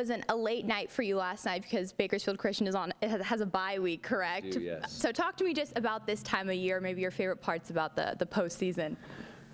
wasn't a late night for you last night because Bakersfield Christian is on it has- a bye week, correct? do, yes. So talk to me just about this time of year, maybe your favorite parts about the the postseason.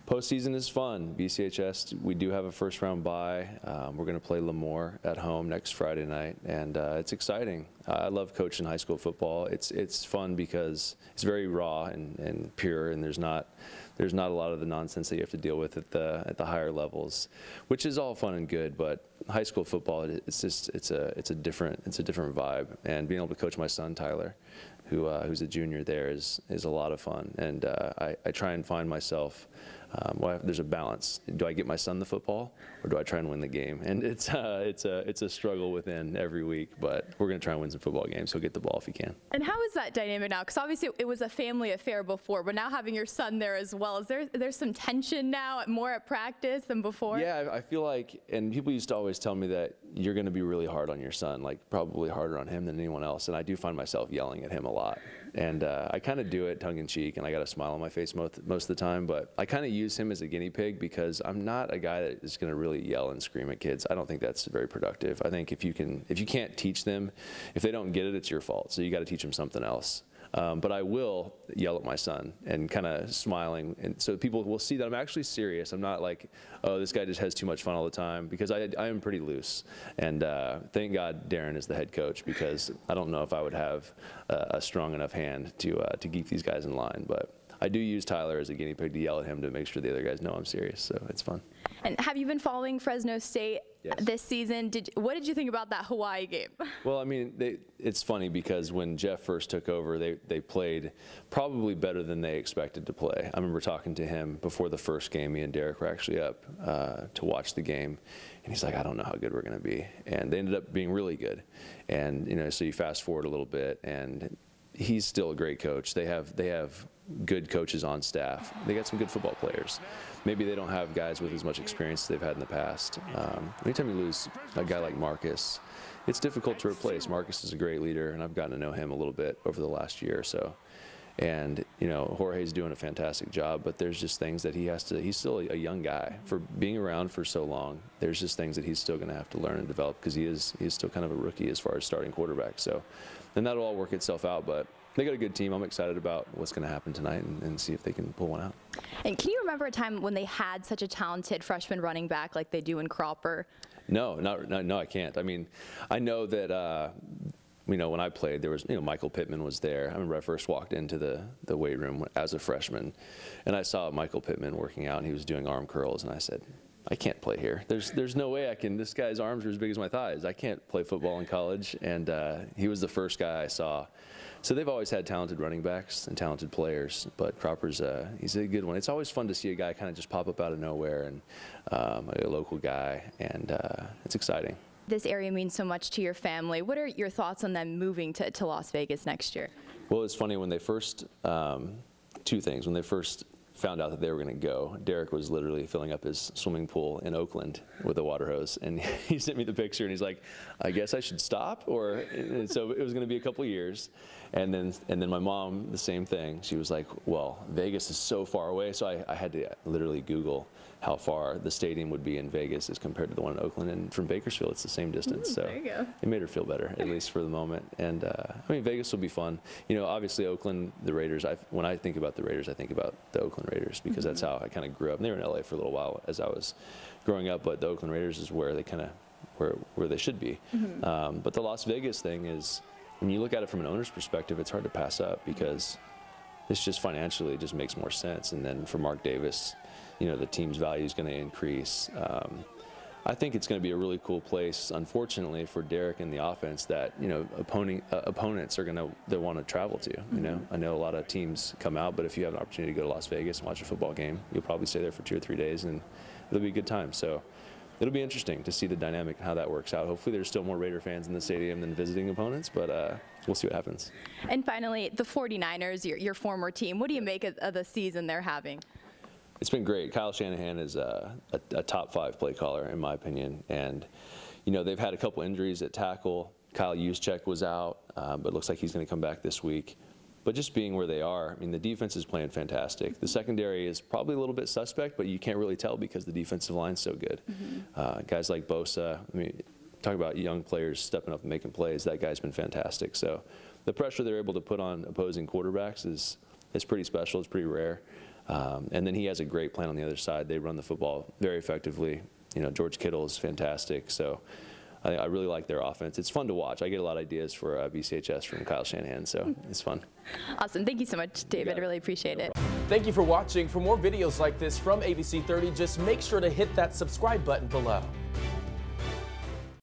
Postseason is fun. BCHS, we do have a first round bye. Um, we're going to play Lemoore at home next Friday night, and uh, it's exciting. I love coaching high school football. It's it's fun because it's very raw and, and pure, and there's not there's not a lot of the nonsense that you have to deal with at the at the higher levels, which is all fun and good. But high school football, it's just it's a it's a different it's a different vibe, and being able to coach my son Tyler, who uh, who's a junior there, is is a lot of fun, and uh, I, I try and find myself. Um, well, there's a balance. Do I get my son the football, or do I try and win the game? And it's uh, it's a it's a struggle within every week, but we're going to try and win some football games. So get the ball if you can. And how is that dynamic now? Because obviously it was a family affair before, but now having your son there as well, is there there's some tension now, more at practice than before? Yeah, I I feel like, and people used to always tell me that you're going to be really hard on your son, like probably harder on him than anyone else. And I do find myself yelling at him a lot. And uh, I kind of do it tongue in cheek, and I got a smile on my face most, most of the time. But I kind of use him as a guinea pig because I'm not a guy that is going to really yell and scream at kids. I don't think that's very productive. I think if you can, if you can't teach them, if they don't get it, it's your fault. So you got to teach them something else. Um, but I will yell at my son and kind of smiling, and so people will see that I'm actually serious. I'm not like, oh, this guy just has too much fun all the time, because I, I am pretty loose. And uh, thank God Darren is the head coach, because I don't know if I would have uh, a strong enough hand to uh, to keep these guys in line. But I do use Tyler as a guinea pig to yell at him to make sure the other guys know I'm serious. So it's fun. And have you been following Fresno State Yes. this season? Did what did you think about that Hawaii game? Well, I mean, they, it's funny because when Jeff first took over, they, they played probably better than they expected to play. I remember talking to him before the first game. Me and Derek were actually up uh, to watch the game, and he's like, "I don't know how good we're going to be," and they ended up being really good. And you know, so you fast forward a little bit, and he's still a great coach. They have they have good coaches on staff. They got some good football players. Maybe they don't have guys with as much experience they've had in the past. Um, anytime you lose a guy like Marcus, it's difficult to replace. Marcus is a great leader, and I've gotten to know him a little bit over the last year or so. And you know, Jorge's doing a fantastic job, but there's just things that he has to. He's still a young guy for being around for so long. There's just things that he's still going to have to learn and develop because he is he's still kind of a rookie as far as starting quarterback. So, and that'll all work itself out. But they got a good team. I'm excited about what's going to happen tonight and, and see if they can pull one out. And can you remember a time when they had such a talented freshman running back like they do in Cropper? No, not, no, no, I can't. I mean, I know that, uh, you know, when I played, there was, you know, Michael Pittman was there. I remember I first walked into the, the weight room as a freshman, and I saw Michael Pittman working out, and he was doing arm curls, and I said, I can't play here. There's, there's no way I can. This guy's arms are as big as my thighs. I can't play football in college, and uh, he was the first guy I saw. So they've always had talented running backs and talented players, but Cropper's uh, he's a good one. It's always fun to see a guy kind of just pop up out of nowhere and um, a local guy, and uh, it's exciting. This area means so much to your family. What are your thoughts on them moving to, to Las Vegas next year? Well, it's funny when they first, um, two things. When they first found out that they were going to go, Derek was literally filling up his swimming pool in Oakland with a water hose, and he sent me the picture, and he's like, "I guess I should stop." Or so it was going to be a couple years, and then and then my mom the same thing. She was like, "Well, Vegas is so far away," so I, I had to literally Google how far the stadium would be in Vegas as compared to the one in Oakland, and from Bakersfield, it's the same distance. so there you go. it made her feel better, at least for the moment. And uh, I mean, Vegas will be fun. You know, obviously Oakland, the Raiders. I when I think about the Raiders, I think about the Oakland Raiders because that's how I kind of grew up. And they were in LA for a little while as I was growing up, but the Oakland Raiders is where they kind of where where they should be. Um, but the Las Vegas thing is, when you look at it from an owner's perspective, it's hard to pass up because this just financially it just makes more sense. And then for Mark Davis, you know, the team's value is going to increase. Um, I think it's going to be a really cool place. Unfortunately for Derek and the offense, that you know, opponent, uh, opponents are going to they want to travel to. You know, I know a lot of teams come out, but if you have an opportunity to go to Las Vegas and watch a football game, you'll probably stay there for two or three days, and it'll be a good time. So. It'll be interesting to see the dynamic and how that works out. Hopefully, there's still more Raider fans in the stadium than visiting opponents, but uh, we'll see what happens. And finally, the 49ers, your, your former team, what do you make of, of the season they're having? It's been great. Kyle Shanahan is a, a, a top five play caller, in my opinion. And, you know, they've had a couple injuries at tackle. Kyle Juszczyk was out, uh, but it looks like he's going to come back this week. But just being where they are, I mean, the defense is playing fantastic. The secondary is probably a little bit suspect, but you can't really tell because the defensive line's so good. Uh, guys like Bosa, I mean, talk about young players stepping up and making plays. That guy's been fantastic. So the pressure they're able to put on opposing quarterbacks is is pretty special. It's pretty rare. Um, and then he has a great plan on the other side. They run the football very effectively. You know, George Kittle is fantastic. So I, I really like their offense. It's fun to watch. I get a lot of ideas for uh, BCHS from Kyle Shanahan, so it's fun. Awesome. Thank you so much, David. I Really appreciate it. Thank you for watching. For more videos like this from ABC 30, just make sure to hit that subscribe button below.